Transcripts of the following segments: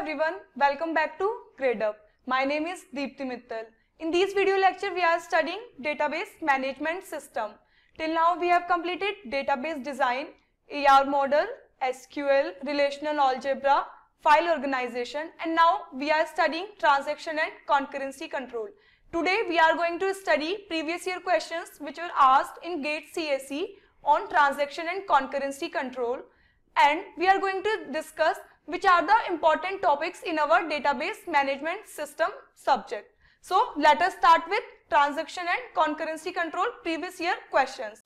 everyone, welcome back to GradeUp. My name is Deepti Mittal. In this video lecture, we are studying database management system. Till now, we have completed database design, ER model, SQL, relational algebra, file organization, and now we are studying transaction and concurrency control. Today, we are going to study previous year questions which were asked in GATE CSE on transaction and concurrency control and we are going to discuss which are the important topics in our database management system subject. So let us start with transaction and concurrency control previous year questions.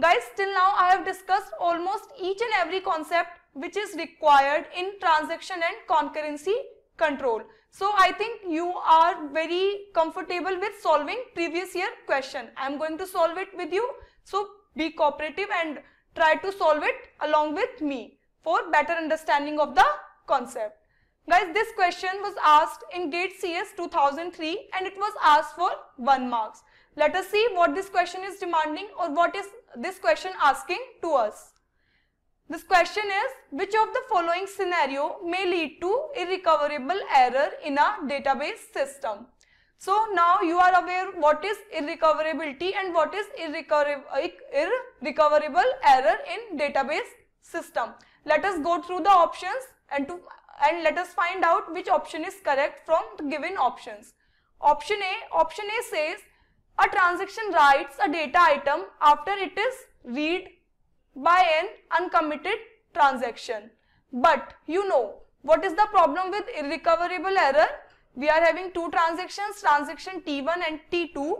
Guys, till now I have discussed almost each and every concept which is required in transaction and concurrency control. So I think you are very comfortable with solving previous year question. I am going to solve it with you. So be cooperative and try to solve it along with me for better understanding of the concept. Guys, this question was asked in GATE CS 2003 and it was asked for 1 marks. Let us see what this question is demanding or what is this question asking to us. This question is, which of the following scenario may lead to irrecoverable error in a database system? So now you are aware what is irrecoverability and what is irrecoverable error in database system. Let us go through the options and to and let us find out which option is correct from the given options. Option A, option A says a transaction writes a data item after it is read by an uncommitted transaction. But you know what is the problem with irrecoverable error? We are having two transactions, transaction T1 and T2.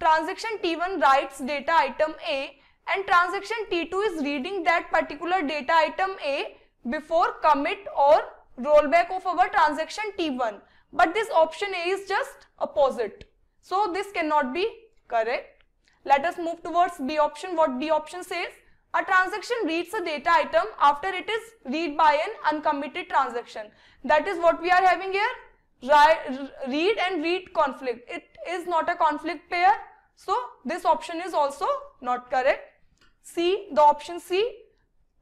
Transaction T1 writes data item A and transaction T2 is reading that particular data item A before commit or rollback of our transaction T1. But this option A is just opposite. So this cannot be correct. Let us move towards B option. What B option says? A transaction reads a data item after it is read by an uncommitted transaction. That is what we are having here. Read and read conflict. It is not a conflict pair. So this option is also not correct. C, the option C,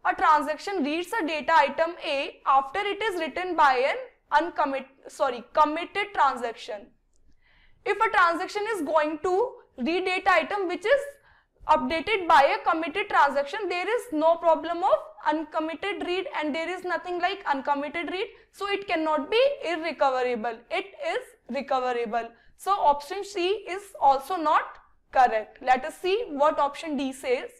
a transaction reads a data item A after it is written by an uncommit, sorry, committed transaction. If a transaction is going to read data item which is updated by a committed transaction there is no problem of uncommitted read and there is nothing like uncommitted read. So it cannot be irrecoverable. It is recoverable. So option c is also not correct. Let us see what option d says.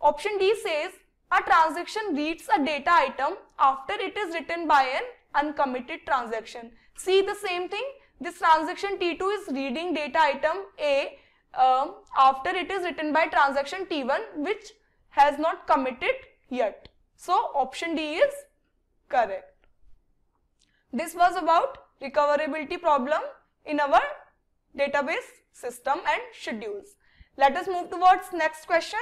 Option d says a transaction reads a data item after it is written by an uncommitted transaction. See the same thing? This transaction t2 is reading data item a um, after it is written by transaction T1 which has not committed yet. So option D is correct. This was about recoverability problem in our database system and schedules. Let us move towards next question.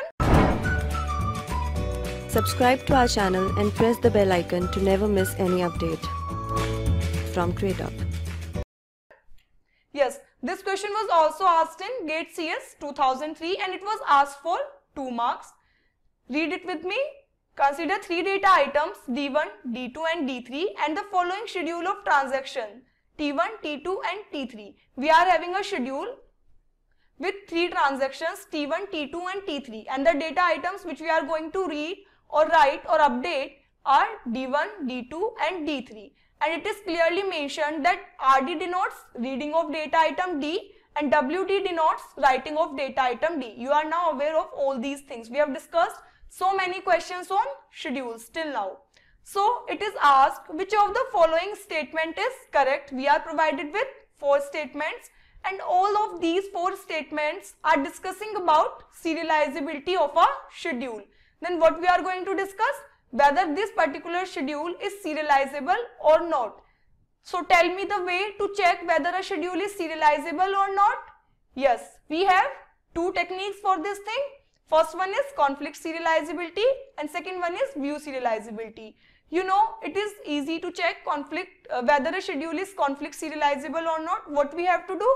Subscribe to our channel and press the bell icon to never miss any update from GradeUp. Yes, this question was also asked in GATE CS 2003 and it was asked for 2 marks. Read it with me. Consider three data items D1, D2 and D3 and the following schedule of transaction T1, T2 and T3. We are having a schedule with three transactions T1, T2 and T3 and the data items which we are going to read or write or update are D1, D2 and D3 and it is clearly mentioned that RD denotes reading of data item D and WD denotes writing of data item D. You are now aware of all these things. We have discussed so many questions on schedules till now. So it is asked which of the following statement is correct. We are provided with four statements and all of these four statements are discussing about serializability of a schedule. Then what we are going to discuss? Whether this particular schedule is serializable or not. So tell me the way to check whether a schedule is serializable or not. Yes, we have two techniques for this thing. First one is conflict serializability and second one is view serializability. you know it is easy to check conflict uh, whether a schedule is conflict serializable or not. What we have to do?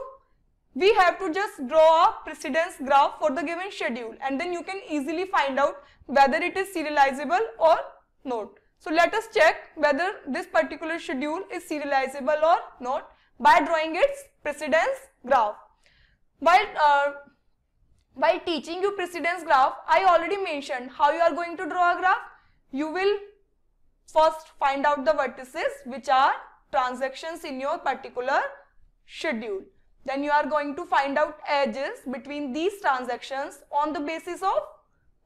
We have to just draw a precedence graph for the given schedule and then you can easily find out whether it is serializable or not. So let us check whether this particular schedule is serializable or not by drawing its precedence graph. While, uh, while teaching you precedence graph, I already mentioned how you are going to draw a graph. You will first find out the vertices which are transactions in your particular schedule. Then you are going to find out edges between these transactions on the basis of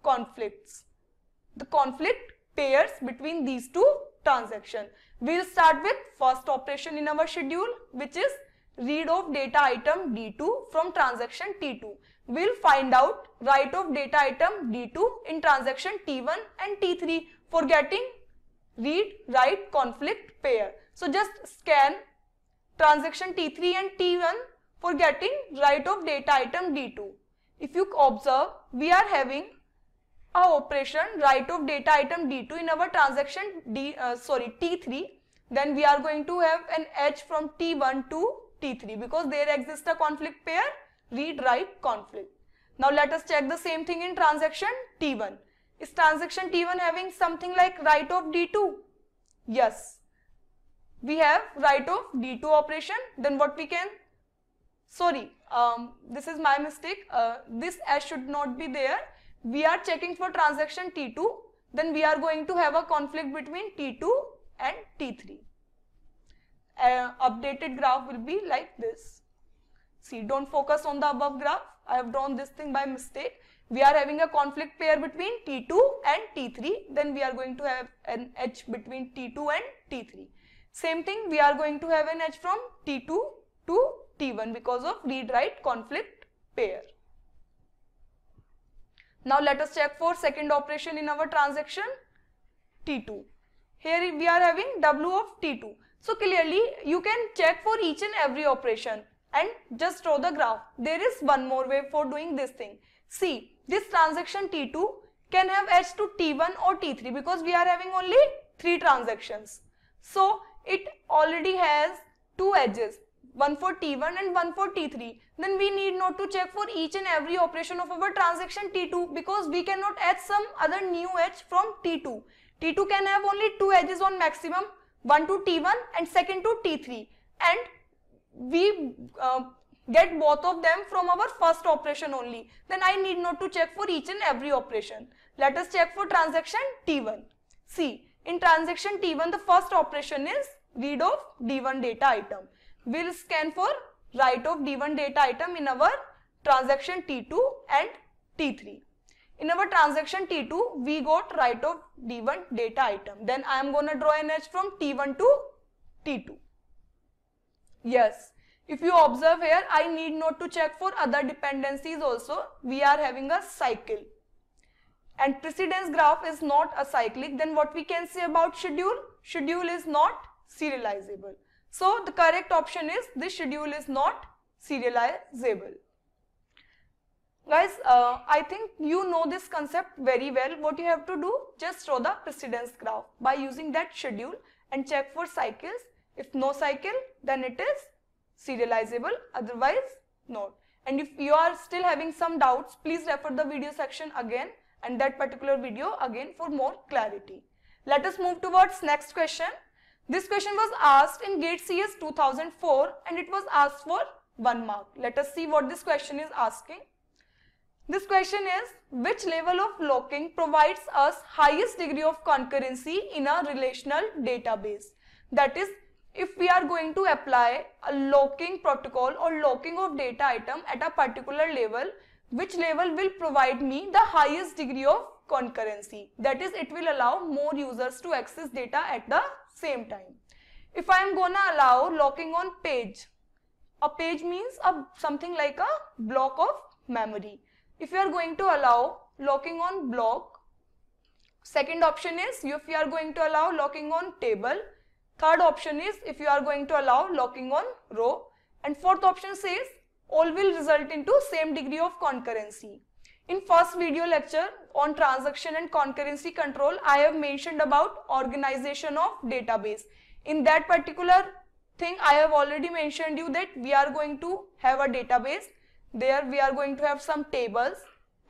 conflicts. The conflict pairs between these two transactions. We'll start with first operation in our schedule which is read of data item D2 from transaction T2. We'll find out write of data item D2 in transaction T1 and T3 for getting read write conflict pair. So just scan transaction T3 and T1 for getting write of data item D2. If you observe, we are having a operation write of data item D2 in our transaction D, uh, sorry T3, then we are going to have an edge from T1 to T3 because there exists a conflict pair read write conflict. Now let us check the same thing in transaction T1. Is transaction T1 having something like write of D2? Yes. We have write of D2 operation. Then what we can? Sorry, um, this is my mistake. Uh, this S should not be there. We are checking for transaction T2. Then we are going to have a conflict between T2 and T3. Uh, updated graph will be like this. See, don't focus on the above graph. I have drawn this thing by mistake we are having a conflict pair between T2 and T3 then we are going to have an edge between T2 and T3 same thing we are going to have an edge from T2 to T1 because of read write conflict pair. Now let us check for second operation in our transaction. T2 here we are having W of T2 so clearly you can check for each and every operation and just draw the graph. There is one more way for doing this thing. See this transaction T2 can have edge to T1 or T3 because we are having only three transactions. So it already has two edges, one for T1 and one for T3. Then we need not to check for each and every operation of our transaction T2 because we cannot add some other new edge from T2. T2 can have only two edges on maximum, one to T1 and second to T3. And we uh, get both of them from our first operation only. Then I need not to check for each and every operation. Let us check for transaction T1. See, in transaction T1, the first operation is read of D1 data item. We'll scan for write of D1 data item in our transaction T2 and T3. In our transaction T2, we got write of D1 data item. Then I am going to draw an edge from T1 to T2. Yes, if you observe here, I need not to check for other dependencies also. We are having a cycle. And precedence graph is not a cyclic. Then what we can say about schedule? Schedule is not serializable. So the correct option is this schedule is not serializable. Guys, uh, I think you know this concept very well. What you have to do, just draw the precedence graph by using that schedule and check for cycles. If no cycle, then it is serializable otherwise not and if you are still having some doubts please refer the video section again and that particular video again for more clarity let us move towards next question this question was asked in gate cs 2004 and it was asked for one mark. Let us see what this question is asking. This question is which level of locking provides us highest degree of concurrency in a relational database? That is if we are going to apply a locking protocol or locking of data item at a particular level, which level will provide me the highest degree of concurrency. That is, it will allow more users to access data at the same time. If I am gonna allow locking on page, a page means a, something like a block of memory. If you are going to allow locking on block, second option is if you are going to allow locking on table, Third option is if you are going to allow locking on row. And fourth option says all will result into same degree of concurrency. In first video lecture on transaction and concurrency control, I have mentioned about organization of database. In that particular thing, I have already mentioned you that we are going to have a database. There we are going to have some tables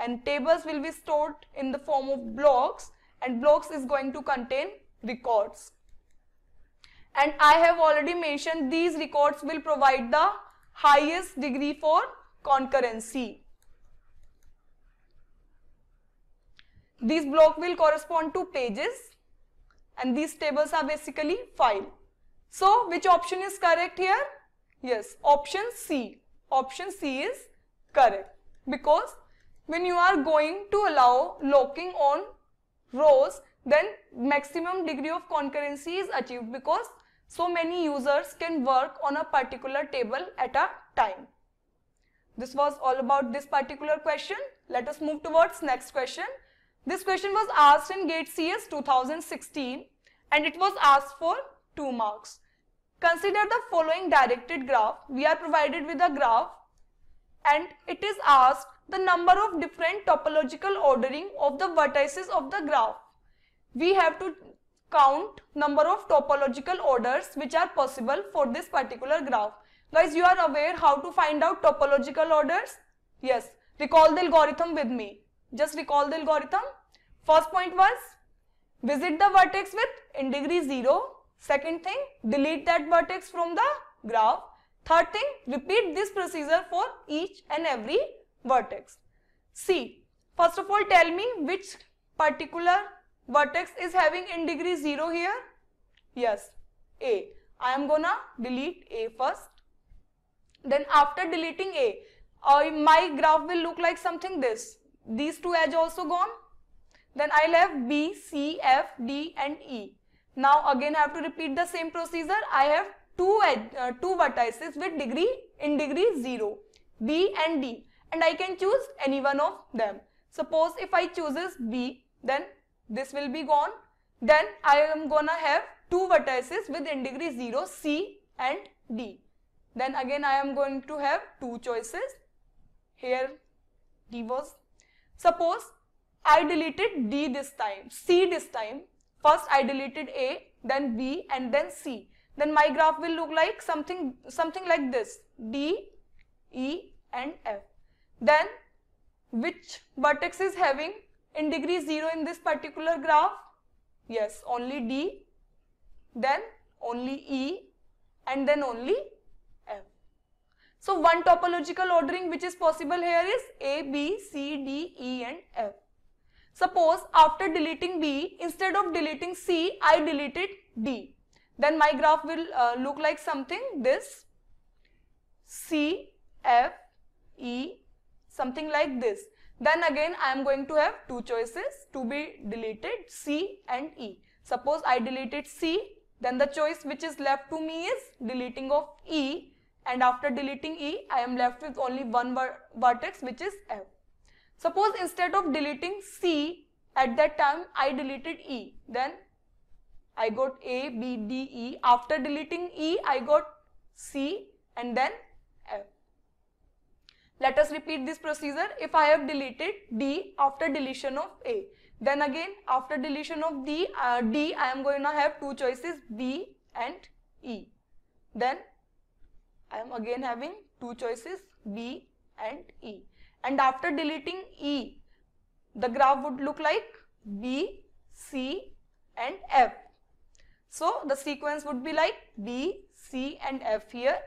and tables will be stored in the form of blocks and blocks is going to contain records. And I have already mentioned these records will provide the highest degree for concurrency. These block will correspond to pages and these tables are basically file. So which option is correct here? Yes, option C. Option C is correct because when you are going to allow locking on rows then maximum degree of concurrency is achieved because so many users can work on a particular table at a time. This was all about this particular question. Let us move towards next question. This question was asked in GATE CS 2016 and it was asked for 2 marks. Consider the following directed graph. We are provided with a graph and it is asked the number of different topological ordering of the vertices of the graph. We have to count number of topological orders which are possible for this particular graph. Guys, you are aware how to find out topological orders? Yes, recall the algorithm with me. Just recall the algorithm. First point was visit the vertex with in degree 0. Second thing, delete that vertex from the graph. Third thing, repeat this procedure for each and every vertex. See, first of all tell me which particular vertex is having in degree 0 here. Yes, A. I am gonna delete A first. Then after deleting A, uh, my graph will look like something this. These two edge also gone then I'll have B, C, F, D and E. Now again I have to repeat the same procedure. I have two, uh, two vertices with degree in degree 0, B and D and I can choose any one of them. Suppose if I chooses B then this will be gone. Then I am gonna have two vertices with in degree 0, C and D. Then again I am going to have two choices. Here D was. Suppose I deleted D this time, C this time. First I deleted A, then B and then C. Then my graph will look like something, something like this. D, E and F. Then which vertex is having in degree 0 in this particular graph? Yes, only D, then only E and then only F. So one topological ordering which is possible here is A, B, C, D, E and F. Suppose after deleting B, instead of deleting C, I deleted D. Then my graph will uh, look like something this. C, F, E, something like this. Then again I am going to have two choices to be deleted C and E. Suppose I deleted C, then the choice which is left to me is deleting of E and after deleting E I am left with only one ver vertex which is F. Suppose instead of deleting C, at that time I deleted E. Then I got A, B, D, E. After deleting E, I got C and then F. Let us repeat this procedure. If I have deleted D after deletion of A, then again after deletion of D, uh, D I am going to have two choices B and E. Then I am again having two choices B and E and after deleting E, the graph would look like B, C and F. So the sequence would be like B, C and F here.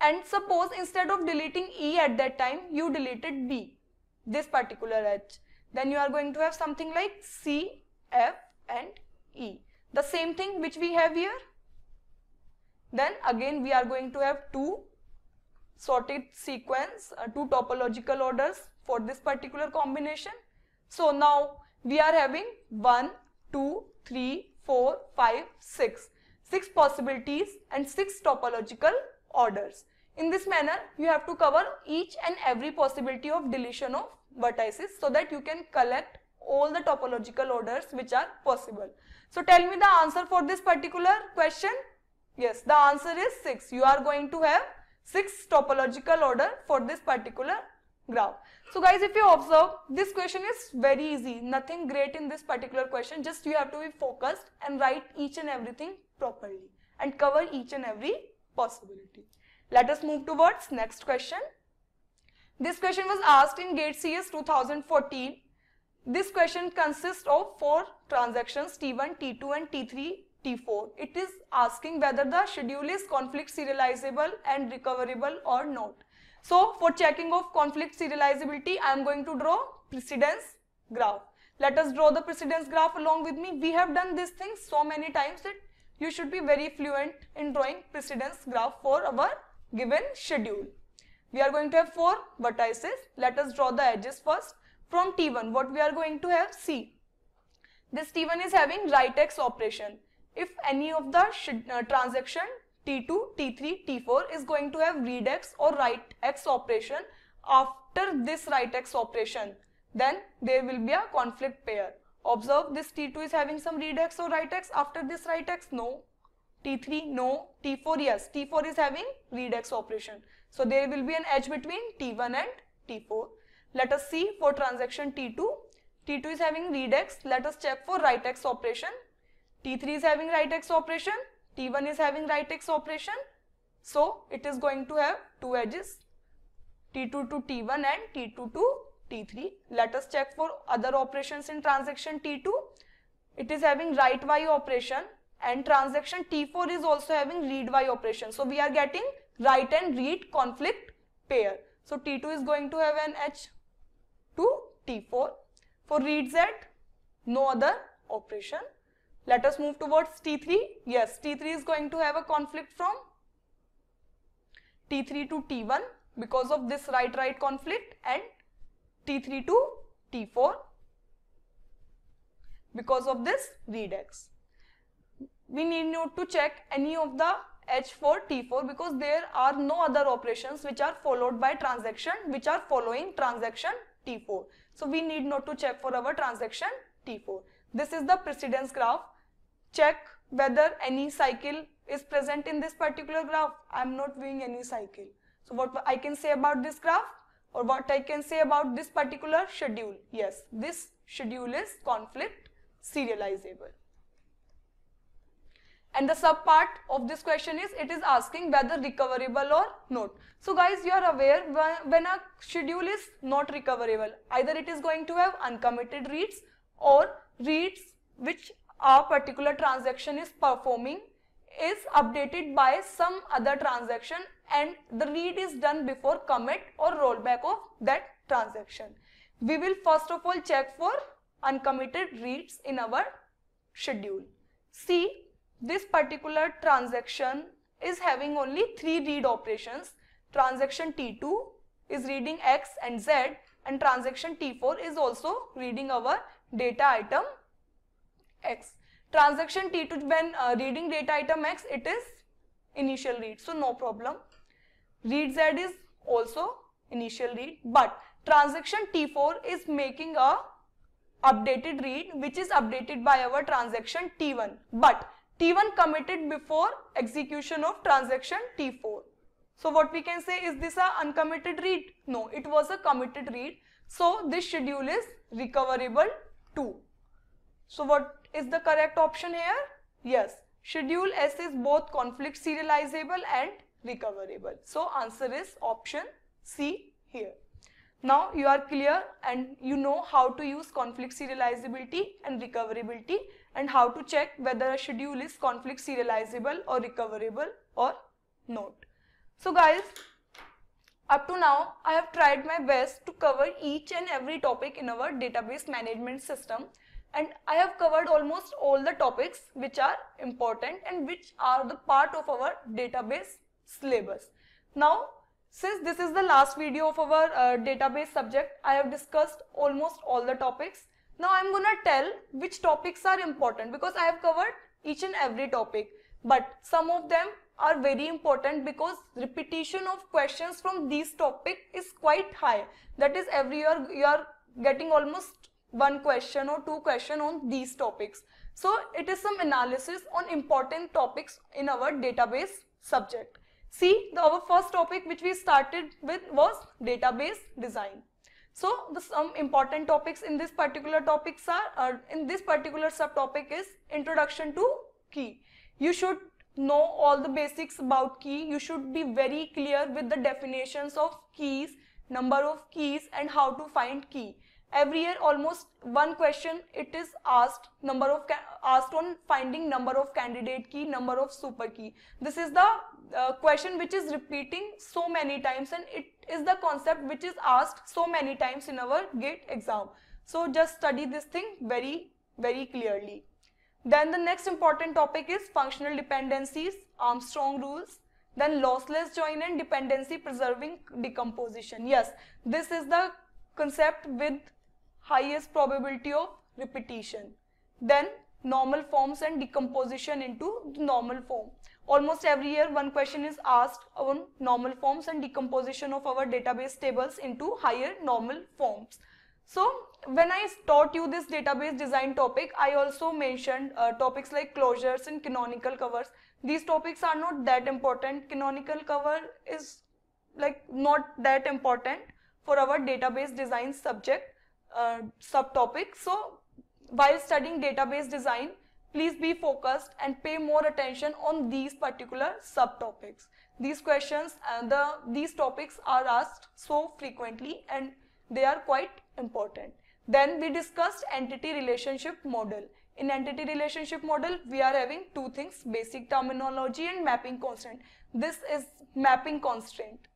And suppose instead of deleting E at that time, you deleted B, this particular edge. Then you are going to have something like C, F and E. The same thing which we have here. Then again we are going to have two sorted sequence, uh, two topological orders for this particular combination. So now we are having 1, 2, 3, 4, 5, 6. 6 possibilities and 6 topological orders. In this manner, you have to cover each and every possibility of deletion of vertices so that you can collect all the topological orders which are possible. So tell me the answer for this particular question. Yes, the answer is 6. You are going to have 6 topological order for this particular graph. So guys, if you observe, this question is very easy. Nothing great in this particular question. Just you have to be focused and write each and everything properly and cover each and every possibility. Let us move towards next question. This question was asked in GATE CS 2014. This question consists of four transactions T1, T2 and T3, T4. It is asking whether the schedule is conflict serializable and recoverable or not. So for checking of conflict serializability, I am going to draw precedence graph. Let us draw the precedence graph along with me. We have done this thing so many times that you should be very fluent in drawing precedence graph for our given schedule. We are going to have four vertices. Let us draw the edges first. From T1, what we are going to have? C. this T1 is having write X operation. If any of the uh, transaction T2, T3, T4 is going to have read X or write X operation after this write X operation, then there will be a conflict pair. Observe this T2 is having some read X or write X after this write X? No. T3? No. T4? Yes. T4 is having read X operation. So there will be an edge between T1 and T4. Let us see for transaction T2. T2 is having read X. Let us check for write X operation. T3 is having write X operation. T1 is having write X operation. So it is going to have two edges. T2 to T1 and T2 to T3. Let us check for other operations in transaction T2. It is having write Y operation and transaction T4 is also having read Y operation. So we are getting write and read conflict pair. So T2 is going to have an edge to T4. For read Z, no other operation. Let us move towards T3. Yes, T3 is going to have a conflict from T3 to T1 because of this write-write conflict and T3 to T4 because of this read X. We need not to check any of the H4, T4 because there are no other operations which are followed by transaction which are following transaction T4. So we need not to check for our transaction T4. This is the precedence graph check whether any cycle is present in this particular graph. I am not viewing any cycle. So what I can say about this graph or what I can say about this particular schedule. Yes, this schedule is conflict serializable. And the sub part of this question is it is asking whether recoverable or not. So guys you are aware when a schedule is not recoverable either it is going to have uncommitted reads or reads which a particular transaction is performing is updated by some other transaction and the read is done before commit or rollback of that transaction. We will first of all check for uncommitted reads in our schedule. See, this particular transaction is having only three read operations. Transaction T2 is reading X and Z and transaction T4 is also reading our data item X. Transaction T2 when uh, reading data item X, it is initial read. So no problem. Read Z is also initial read. But transaction T4 is making a updated read which is updated by our transaction T1. But T1 committed before execution of transaction T4. So what we can say is this a uncommitted read? No, it was a committed read. So this schedule is recoverable too. So what is the correct option here? Yes. Schedule S is both conflict serializable and recoverable. So answer is option C here. Now you are clear and you know how to use conflict serializability and recoverability and how to check whether a schedule is conflict serializable or recoverable or not. So guys, up to now I have tried my best to cover each and every topic in our database management system and I have covered almost all the topics which are important and which are the part of our database syllabus. Now, since this is the last video of our uh, database subject, I have discussed almost all the topics. Now, I am gonna tell which topics are important because I have covered each and every topic. But some of them are very important because repetition of questions from these topic is quite high. That is every year you are getting almost one question or two question on these topics. So it is some analysis on important topics in our database subject. See, the, our first topic which we started with was database design. So the some important topics in this particular topics are, uh, in this particular subtopic is introduction to key. You should know all the basics about key. You should be very clear with the definitions of keys, number of keys and how to find key. Every year almost one question it is asked number of asked on finding number of candidate key, number of super key. This is the uh, question which is repeating so many times and it is the concept which is asked so many times in our GATE exam. So just study this thing very, very clearly. Then the next important topic is functional dependencies, Armstrong rules, then lossless join and dependency preserving decomposition. Yes, this is the concept with highest probability of repetition. Then normal forms and decomposition into normal form almost every year one question is asked on normal forms and decomposition of our database tables into higher normal forms. So when I taught you this database design topic, I also mentioned uh, topics like closures and canonical covers. These topics are not that important. Canonical cover is like not that important for our database design subject uh, subtopic. So while studying database design, please be focused and pay more attention on these particular subtopics. These questions and the these topics are asked so frequently and they are quite important. Then we discussed entity relationship model. In entity relationship model, we are having two things, basic terminology and mapping constraint. This is mapping constraint.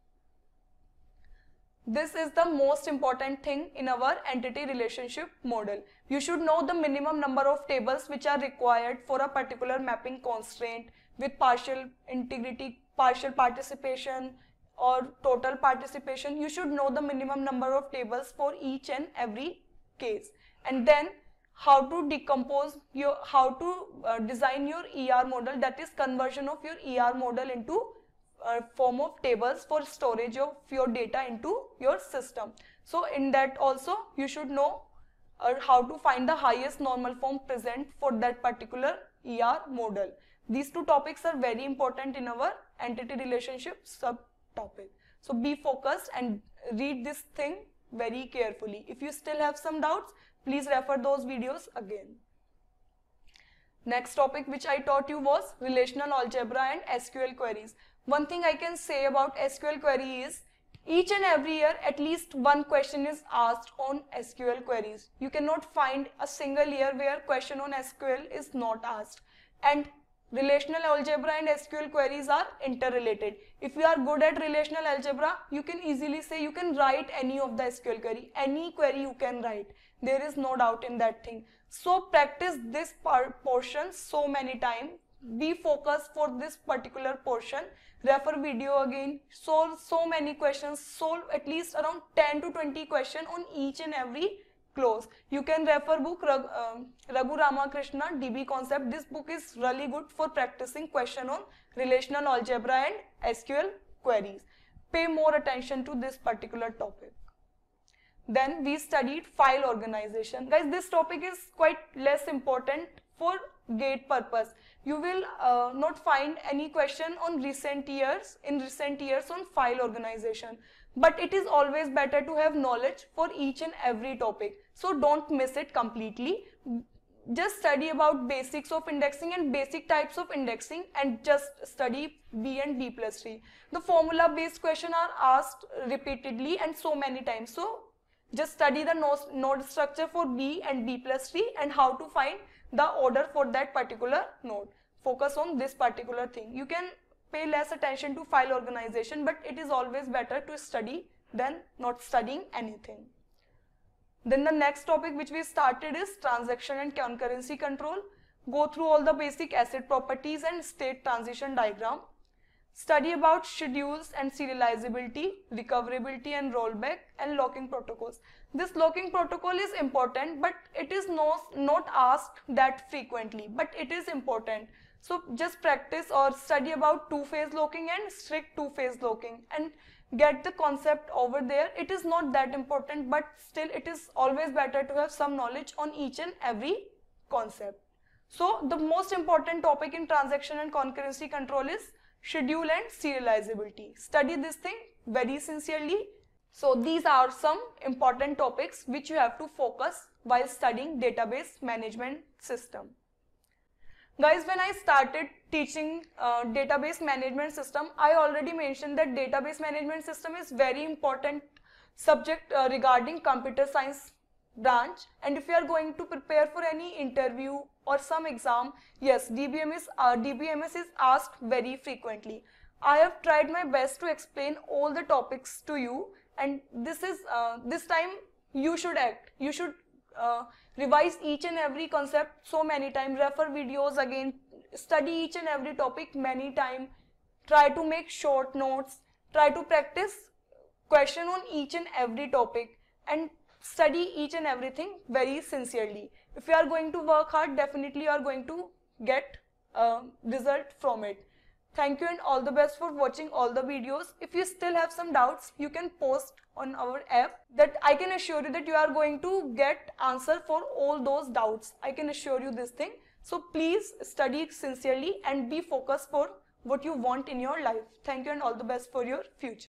This is the most important thing in our entity relationship model. You should know the minimum number of tables which are required for a particular mapping constraint with partial integrity, partial participation or total participation. You should know the minimum number of tables for each and every case. And then how to decompose your, how to uh, design your ER model that is conversion of your ER model into uh, form of tables for storage of your data into your system. So in that also you should know uh, how to find the highest normal form present for that particular ER model. These two topics are very important in our entity relationship subtopic. So be focused and read this thing very carefully. If you still have some doubts, please refer those videos again. Next topic which I taught you was relational algebra and SQL queries. One thing I can say about SQL query is each and every year at least one question is asked on SQL queries. You cannot find a single year where question on SQL is not asked. And relational algebra and SQL queries are interrelated. If you are good at relational algebra, you can easily say you can write any of the SQL query. Any query you can write. There is no doubt in that thing. So practice this portion so many times be focused for this particular portion. Refer video again. Solve so many questions. Solve at least around 10 to 20 question on each and every clause. You can refer book Rag, uh, Raghu Ramakrishna DB concept. This book is really good for practicing question on relational algebra and SQL queries. Pay more attention to this particular topic. Then we studied file organization. Guys this topic is quite less important for gate purpose you will uh, not find any question on recent years in recent years on file organization but it is always better to have knowledge for each and every topic so don't miss it completely just study about basics of indexing and basic types of indexing and just study B and B plus tree. The formula based question are asked repeatedly and so many times. So just study the node structure for B and B plus tree and how to find the order for that particular node. Focus on this particular thing. You can pay less attention to file organization, but it is always better to study than not studying anything. Then the next topic which we started is transaction and concurrency control. Go through all the basic ACID properties and state transition diagram. Study about schedules and serializability, recoverability and rollback and locking protocols. This locking protocol is important but it is no, not asked that frequently but it is important. So just practice or study about two-phase locking and strict two-phase locking and get the concept over there. It is not that important but still it is always better to have some knowledge on each and every concept. So the most important topic in transaction and concurrency control is schedule and serializability. Study this thing very sincerely. So these are some important topics which you have to focus while studying database management system. Guys, when I started teaching uh, database management system, I already mentioned that database management system is very important subject uh, regarding computer science branch and if you are going to prepare for any interview or some exam, yes, DBMS, uh, DBMS is asked very frequently. I have tried my best to explain all the topics to you and this is, uh, this time you should act. You should uh, revise each and every concept so many times, refer videos again, study each and every topic many times, try to make short notes, try to practice question on each and every topic and study each and everything very sincerely. If you are going to work hard, definitely you are going to get a result from it. Thank you and all the best for watching all the videos. If you still have some doubts, you can post on our app that I can assure you that you are going to get answer for all those doubts. I can assure you this thing. So please study sincerely and be focused for what you want in your life. Thank you and all the best for your future.